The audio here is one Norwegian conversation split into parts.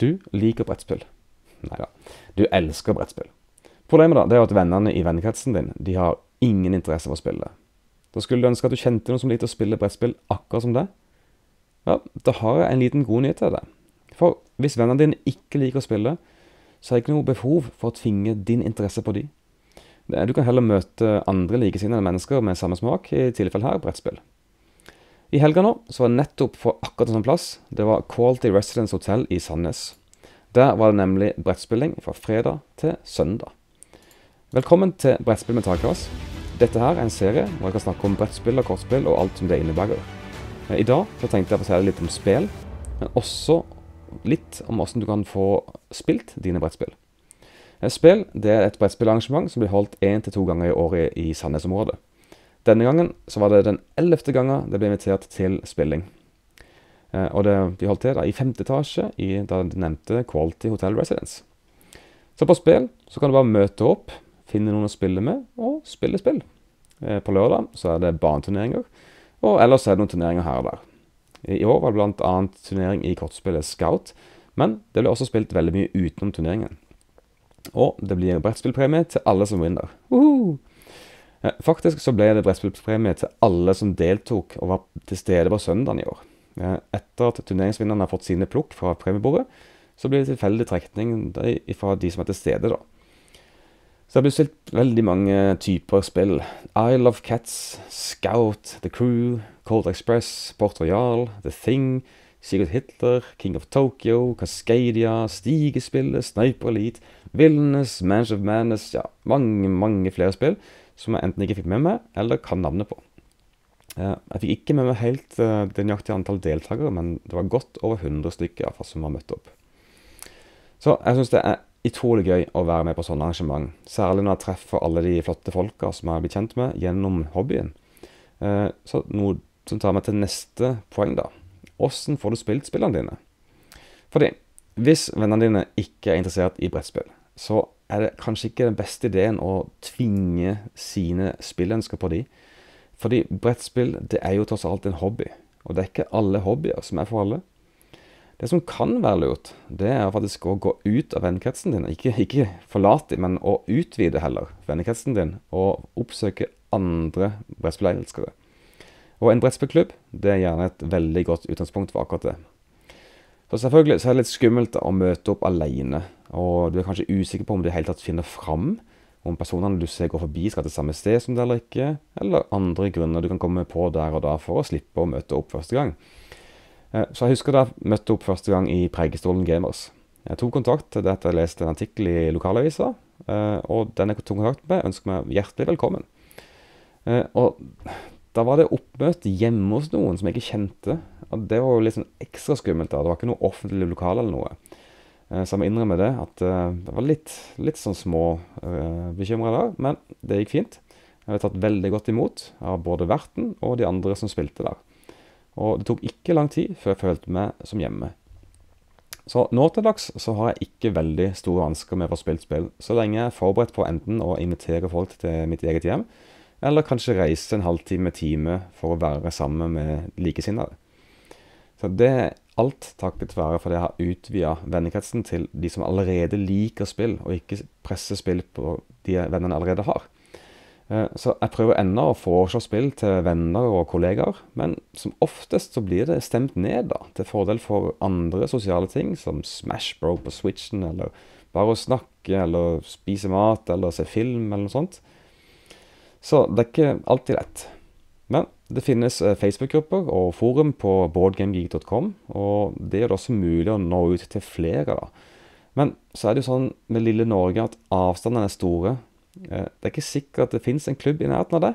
Du liker brettspill. Nei da, du elsker brettspill. Problemet da, det er at vennene i vennekretsen din de har ingen interesse for å spille. Da skulle du ønske at du kjente noen som likte å spille brettspill akkurat som det. Ja, da har jeg en liten god nyhet til deg. For hvis vennene dine ikke liker å spille, så er det ikke noe behov for å tvinge din interesse på de. Du kan heller møte andre likesinnede mennesker med samme smak, i tilfelle her brettspill. I helga nå så var jeg nettopp på akkurat en sånn plass. Det var Quality Residence Hotel i Sandnes. Der var det nemlig brettspilling fra fredag til søndag. Velkommen til Brettspill med takglass. Dette her er en serie hvor jeg kan snakke om brettspill og kortspill og alt som det innebærer. I dag så tenkte jeg å fortelle litt om spill, men også litt om hvordan du kan få spilt dine brettspill. Spill det er et brettspillarrangement som blir holdt én til to ganger i året i Sandnes-området. Denne gangen så var det den ellevte gangen det ble invitert til spilling. Eh, og det, de holdt til da, i femte etasje i det nevnte Quality Hotel Residence. Så på spill så kan du bare møte opp, finne noen å spille med, og spille spill. Eh, på lørdag så er det baneturneringer, og ellers er det noen turneringer her og der. I år var det bl.a. turnering i kortspillet Scout, men det ble også spilt veldig mye utenom turneringen. Og det blir brettspillpremie til alle som vinner. Uhuh! Eh, faktisk så ble det brettspillpremie til alle som deltok og var til stede på søndagen i år. Eh, etter at turneringsvinnerne har fått sine plukk fra premiebordet, så blir det tilfeldig trekning fra de som er til stede, da. Så det blir stilt veldig mange typer spill. Isle of Cats, Scout, The Crew, Cold Express, Port Royal, The Thing, Sigurd Hitler, King of Tokyo, Cascadia, Stigespillet, Sniper Elite, Villainous, Manch of Madness Ja, mange, mange flere spill som jeg enten ikke fikk med meg, eller kan navnet på. Eh, jeg fikk ikke med meg helt eh, det nøyaktige antall deltakere, men det var godt over 100 stykker iallfall som var møtt opp. Så jeg syns det er utrolig gøy å være med på sånne arrangement. Særlig når jeg treffer alle de flotte folka som jeg har blitt kjent med gjennom hobbyen. Eh, så noe som tar meg til neste poeng, da. Åssen får du spilt spillene dine? Fordi hvis vennene dine ikke er interessert i brettspill, så er det kanskje ikke den beste ideen å tvinge sine spillønsker på de. Fordi brettspill det er jo tross alt en hobby, og det er ikke alle hobbyer som er for alle. Det som kan være lurt, det er faktisk å gå ut av vennekretsen din. Ikke, ikke forlate dem, men å utvide heller vennekretsen din, og oppsøke andre brettspillelskere. Og en brettspillklubb det er gjerne et veldig godt utgangspunkt for akkurat det. For selvfølgelig så er det litt skummelt å møte opp alene, og du er kanskje usikker på om du hele tatt finner fram, om personene du ser går forbi skal til samme sted som deg eller ikke, eller andre grunner du kan komme på der og da for å slippe å møte opp første gang. Eh, så jeg husker da jeg møtte opp første gang i Preikestolen Gamers. Jeg tok kontakt til dette jeg leste en artikkel i lokalavisa, eh, og den jeg tok kontakt med, ønsker meg hjertelig velkommen. Eh, og da var det oppmøte hjemme hos noen som jeg ikke kjente. Og det var jo litt sånn ekstra skummelt. da. Det var ikke noe offentlig lokal eller noe. Eh, så jeg må innrømme det, at eh, det var litt, litt sånn små uh, bekymra da. Men det gikk fint. Jeg ble tatt veldig godt imot av både verten og de andre som spilte der. Og det tok ikke lang tid før jeg følte meg som hjemme. Så nå til dags så har jeg ikke veldig store vansker med å få spilt spill, så lenge jeg er forberedt på enten å invitere folk til mitt eget hjem, eller kanskje reise en halvtime, time for å være sammen med likesinnede. Så det er alt takket være fordi jeg har utvida vennekretsen til de som allerede liker spill, og ikke presser spill på de vennene allerede har. Eh, så jeg prøver ennå å foreslå spill til venner og kollegaer, men som oftest så blir det stemt ned, da, til fordel for andre sosiale ting, som Smash Bro på Switchen, eller bare å snakke, eller spise mat, eller se film, eller noe sånt. Så det er ikke alltid lett. Men det finnes eh, Facebook-grupper og forum på boardgamegeek.com, og det gjør det også mulig å nå ut til flere. da. Men så er det jo sånn med lille Norge at avstandene er store. Eh, det er ikke sikkert at det finnes en klubb i nærheten av det.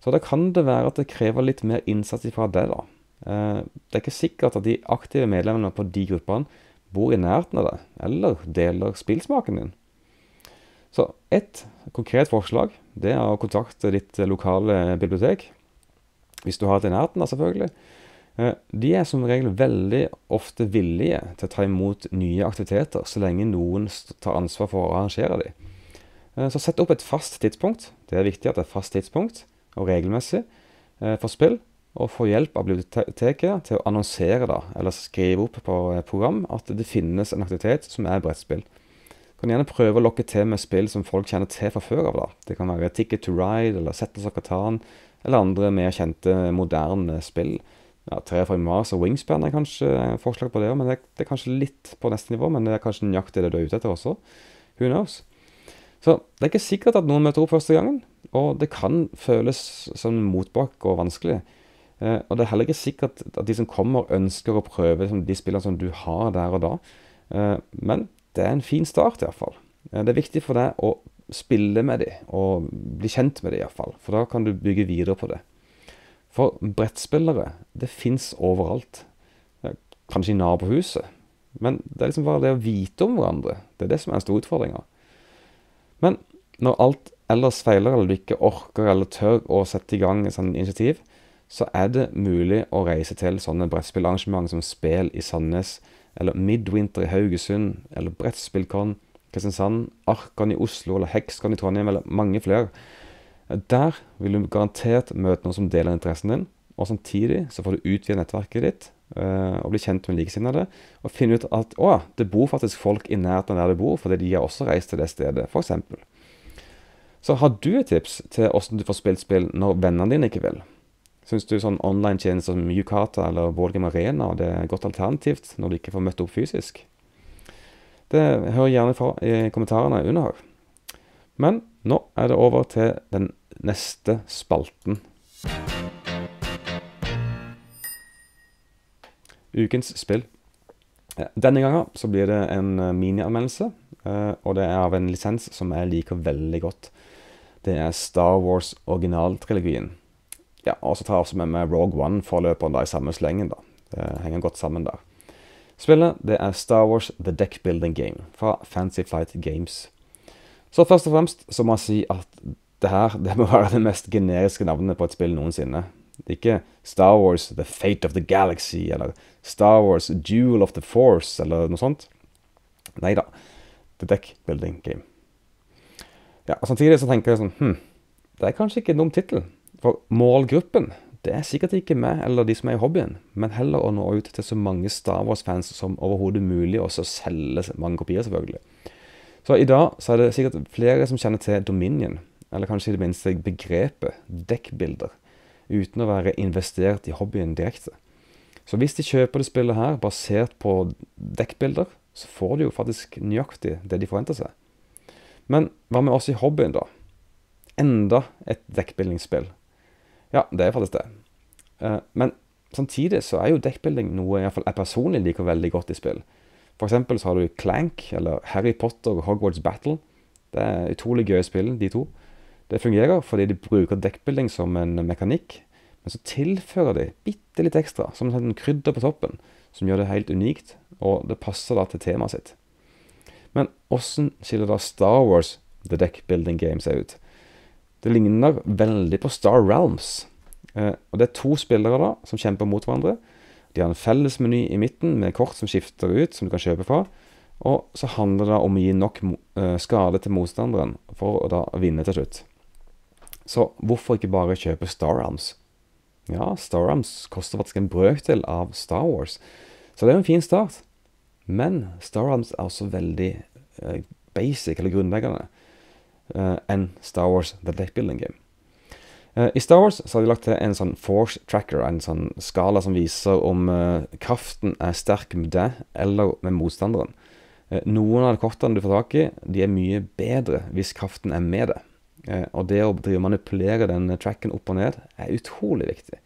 Så da kan det være at det krever litt mer innsats fra det, da. Eh, det er ikke sikkert at de aktive medlemmene på de gruppene bor i nærheten av det, eller deler spillsmaken din. Så ett konkret forslag det er å kontakte ditt lokale bibliotek. Hvis du har et i nærheten, da, selvfølgelig. Eh, de er som regel veldig ofte villige til å ta imot nye aktiviteter, så lenge noen tar ansvar for å arrangere dem. Eh, så sett opp et fast tidspunkt. Det er viktig at det er et fast tidspunkt, og regelmessig, eh, for spill. Og få hjelp av biblioteket til å annonsere da, eller skrive opp på program at det finnes en aktivitet som er brettspill. Kan gjerne prøve å lokke til med spill som folk kjenner til fra før av. da. Det kan være Ticket to Ride eller Settles of Catan eller andre mer kjente, moderne spill. Ja, Tre fra Mars og Wingspan er kanskje forslag på det òg, men det, det, er kanskje litt på neste nivå. Men det er kanskje nøyaktig det du er ute etter også. Who knows? Så det er ikke sikkert at noen møter opp første gangen, og det kan føles som motbakk og vanskelig. Eh, og det er heller ikke sikkert at de som kommer, ønsker å prøve liksom, de spillene som du har der og da. Eh, men det er en fin start, iallfall. Eh, det er viktig for deg å spille med dem, og bli kjent med dem iallfall. For da kan du bygge videre på det. For brettspillere, det fins overalt. Kanskje i nabohuset. Men det er liksom bare det å vite om hverandre. Det er det som er den store utfordringa. Men når alt ellers feiler, eller du ikke orker eller tør å sette i gang et sånt initiativ, så er det mulig å reise til sånne brettspillarrangement som Spel i Sandnes, eller Midwinter i Haugesund, eller Brettspillkon Kristiansand, Arkan i Oslo, eller Hekskan i Trondheim, eller mange flere. Der vil du garantert møte noen som deler interessen din, og samtidig så får du utvide nettverket ditt uh, og bli kjent med likesinnede. Og finne ut at å, det bor faktisk folk i nærheten av der du bor, fordi de har også reist til det stedet, f.eks. Så har du et tips til hvordan du får spilt spill når vennene dine ikke vil? Syns du sånn online-tjenester som Yukata eller Ballgame Arena det er godt alternativt når du ikke får møtt opp fysisk? Det hører gjerne fra i kommentarene under her. Men nå er det over til den neste spalten. Ukens spill. Denne gangen så blir det en eh, minianmeldelse, eh, og det er av en lisens som jeg liker veldig godt. Det er Star Wars originaltrilogien. Ja, og så tar jeg også med meg Rogue One-forløperen i samme slengen. da. Det henger godt sammen der. Spillet det er Star Wars The Deck Building Game fra Fancy Flight Games. Så først og fremst så må jeg si at det her det må være det mest generiske navnet på et spill noensinne. Ikke Star Wars The Fate of the Galaxy eller Star Wars Duel of the Force eller noe sånt. Nei da. The Deck Building Game. Ja, og Samtidig så tenker jeg sånn Hm, det er kanskje ikke en dum tittel. For målgruppen det er sikkert ikke meg eller de som er i hobbyen, men heller å nå ut til så mange Star Wars-fans som overhodet mulig, og så selge mange kopier, selvfølgelig. Så i dag så er det sikkert flere som kjenner til Dominion, eller kanskje i det minste begrepet dekkbilder, uten å være investert i hobbyen direkte. Så hvis de kjøper det spillet her basert på dekkbilder, så får de jo faktisk nøyaktig det de forventer seg. Men hva med oss i hobbyen, da? Enda et dekkbildingsspill ja, det er faktisk det. Uh, men samtidig så er jo dekkbuilding noe jeg personlig liker veldig godt i spill. For så har du Clank eller Harry Potter og Hogwarts Battle. Det er utrolig gøye spill, de to. Det fungerer fordi de bruker dekkbuilding som en mekanikk, men så tilfører de bitte litt ekstra, som en krydder på toppen, som gjør det helt unikt, og det passer da til temaet sitt. Men åssen skiller da Star Wars The Deck Building Game seg ut? Det ligner veldig på Star Realms. Eh, og Det er to spillere da, som kjemper mot hverandre. De har en felles meny i midten med kort som skifter ut, som du kan kjøpe fra. Og så handler det om å gi nok eh, skade til motstanderen for å da vinne til slutt. Så hvorfor ikke bare kjøpe Star Realms? Ja, Star Realms koster faktisk en brøkdel av Star Wars, så det er jo en fin start. Men Star Realms er også veldig eh, basic, eller grunnleggende enn Star Wars The Deck Building Game. Uh, I Star Wars så har de lagt til en sånn force tracker, en sånn skala som viser om uh, kraften er sterk med deg eller med motstanderen. noen av de kortene du får tak i, de er mye bedre hvis kraften er med deg. og det å drive manipulere den tracken opp og ned er utrolig viktig.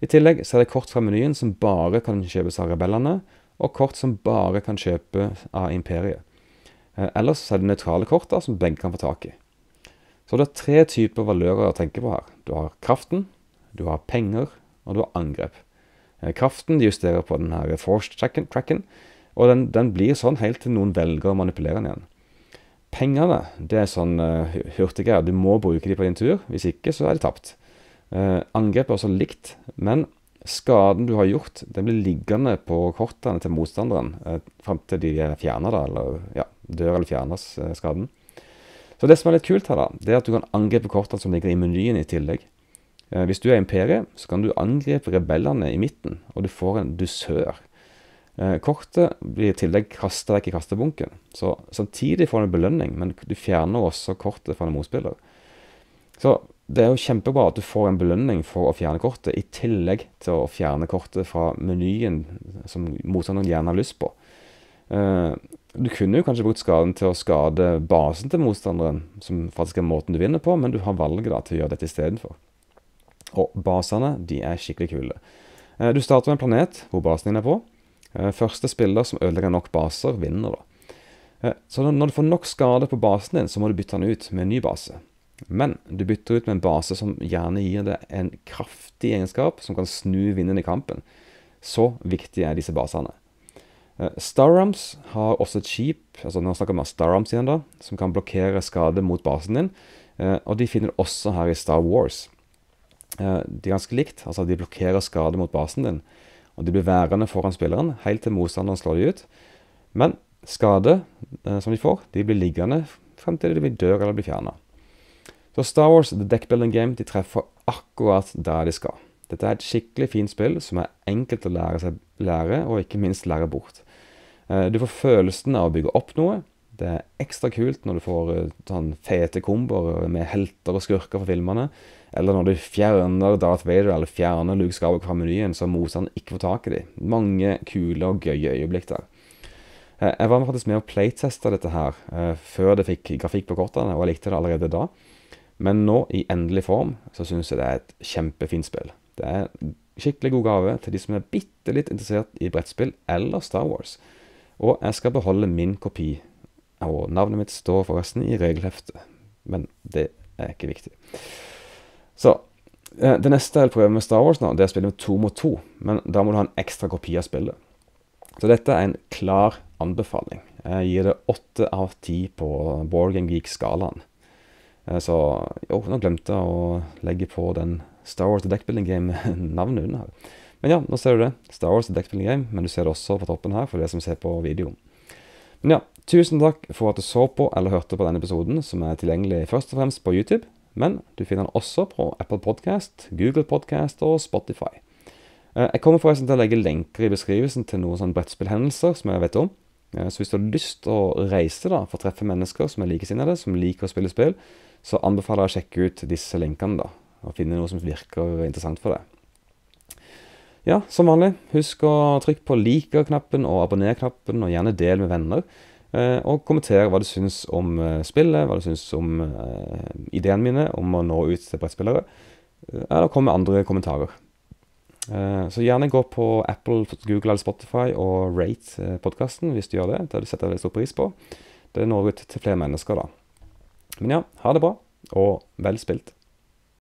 I tillegg så er det kort fra menyen som bare kan kjøpes av rebellene, og kort som bare kan kjøpes av imperiet. Eh, ellers er det nøytrale kort som begge kan få tak i. Så det er tre typer valører å tenke på her. Du har kraften, du har penger, og du har angrep. Eh, kraften justerer på den her forced tracken, og den, den, blir sånn helt til noen velger å manipulere den igjen. Pengene det er sånn uh, hurtiggreier. Du må bruke de på din tur. Hvis ikke, så er de tapt. Uh, angrep er også likt, men skaden du har gjort, den blir liggende på kortene til motstanderen eh, fram til de fjerner det, eller ja, dør eller fjernes eh, skaden. Så det som er litt kult her, da, det er at du kan angripe kortene som ligger i menyen i tillegg. Eh, hvis du er imperiet, så kan du angripe rebellene i midten, og du får en dusør. Eh, kortet blir i tillegg kasta vekk i kastebunken, så samtidig får du en belønning, men du fjerner også kortet fra en motspiller. Så det er jo kjempebra at du får en belønning for å fjerne kortet, i tillegg til å fjerne kortet fra menyen som motstanderen gjerne har lyst på. Uh, du kunne jo kanskje brukt skaden til å skade basen til motstanderen, som faktisk er måten du vinner på, men du har valget da til å gjøre dette istedenfor. Og basene de er skikkelig kule. Uh, du starter med en planet hvor basen din er på. Uh, første spiller som ødelegger nok baser, vinner. da. Så når du får nok skade på basen din, så må du bytte den ut med en ny base. Men du bytter ut med en base som gjerne gir deg en kraftig egenskap som kan snu vinden i kampen. Så viktige er disse basene. Uh, Starrams har også et skip altså nå snakker vi om Starrams igjen da, som kan blokkere skade mot basen din. Uh, og de finner du også her i Star Wars. Uh, de er ganske likt. altså De blokkerer skade mot basen din. Og de blir værende foran spilleren helt til motstanderen slår de ut. Men skade som de får, de blir liggende frem til de dør eller blir fjerna. Så Star Wars The Deck Building Game de treffer akkurat der de skal. Dette er et skikkelig fint spill som er enkelt å lære, seg, lære og ikke minst lære bort. Eh, du får følelsen av å bygge opp noe. Det er ekstra kult når du får eh, sånn fete komboer med helter og skurker fra filmene. Eller når du fjerner Darth Vader eller fjerner Luke Skywalker fra menyen, så motstanderen ikke får tak i dem. Mange kule og gøye øyeblikk der. Eh, jeg var faktisk med og playtesta dette her før det fikk grafikk på kortene, og jeg likte det allerede da. Men nå, i endelig form, så syns jeg det er et kjempefint spill. Det er en skikkelig god gave til de som er bitte litt interessert i brettspill eller Star Wars. Og jeg skal beholde min kopi. Og navnet mitt står forresten i regelheftet. Men det er ikke viktig. Så eh, det neste jeg vil prøve med Star Wars nå, det er å spille med to mot to. Men da må du ha en ekstra kopi av spillet. Så dette er en klar anbefaling. Jeg gir det åtte av ti på Borgen Geek-skalaen. Eh, så jo, nå glemte jeg å legge på den Star Wars The Deckbuilding Game-navnet under her. Men ja, nå ser du det. Star Wars The Deckbuilding Game, men du ser det også på toppen her for det som ser på videoen. Men ja, tusen takk for at du så på eller hørte på denne episoden, som er tilgjengelig først og fremst på YouTube. Men du finner den også på Apple Podcast, Google Podcast og Spotify. Eh, jeg kommer forresten til å legge lenker i beskrivelsen til noen sånne brettspillhendelser som jeg vet om. Eh, så hvis du har lyst til å reise da, for å treffe mennesker som er likesinnede, som liker å spille spill, så anbefaler jeg å sjekke ut disse linkene da, og finne noe som virker interessant for deg. Ja, som vanlig, husk å trykke på liker-knappen og abonner-knappen, og gjerne del med venner. Eh, og kommenter hva du syns om eh, spillet, hva du syns om eh, ideene mine om å nå ut til brettspillere. Eller kom med andre kommentarer. Så gjerne gå på Apple, Google eller Spotify og rate podkasten hvis du gjør det. Det setter jeg stor pris på. Det når ut til flere mennesker, da. Men ja, ha det bra, og vel spilt.